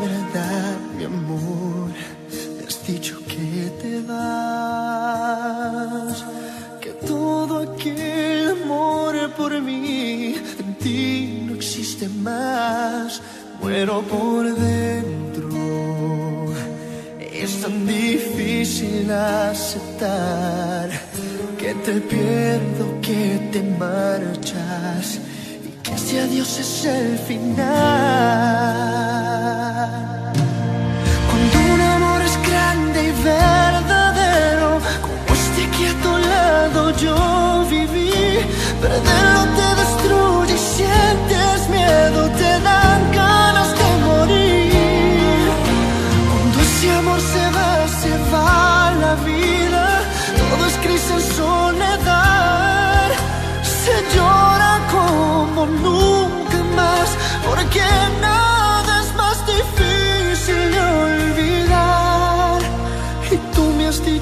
verdad, mi amor. Me has dicho que te vas, que todo aquel amor por mí en ti no existe más. Muero por dentro, es tan difícil aceptar que te pierdo, que te marchas ese adiós es el final.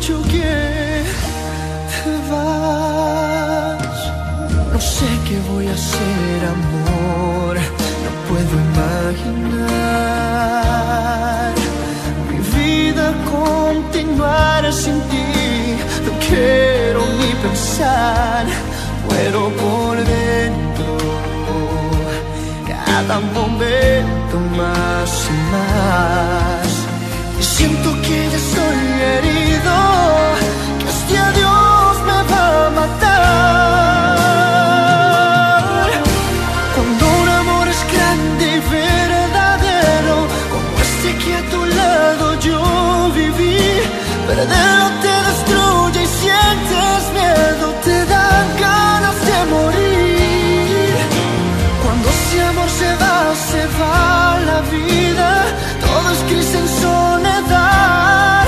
Que vas. No sé qué voy a hacer, amor, no puedo imaginar mi vida continuar sin ti. No quiero ni pensar, muero por dentro. Cada momento más y más. Y siento que perderlo te destruye y sientes miedo, te dan ganas de morir. Cuando ese amor se va, se va la vida, todo es gris en soledad,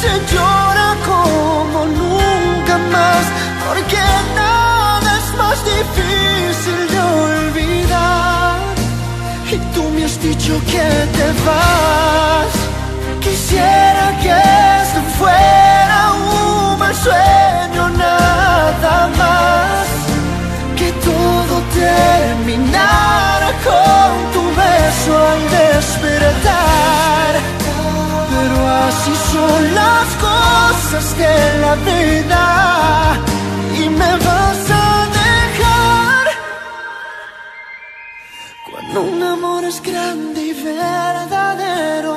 se llora como nunca más, porque nada es más difícil de olvidar. Y tú me has dicho que te vas. Quisiera que fuera un sueño, nada más. Que todo terminara con tu beso al despertar. Pero así son las cosas de la vida. Y me vas a dejar. Cuando un amor es grande y verdadero,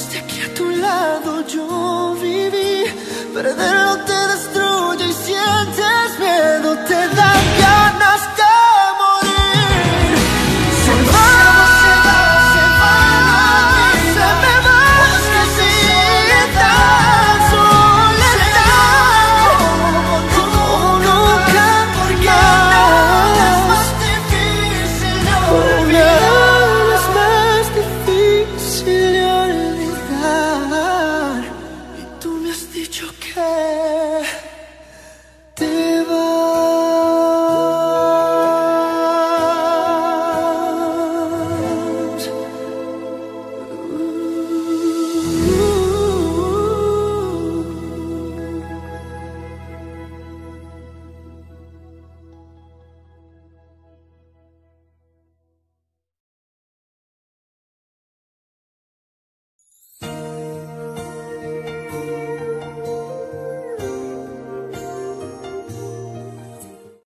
este que a tu lado yo viví, perderlo te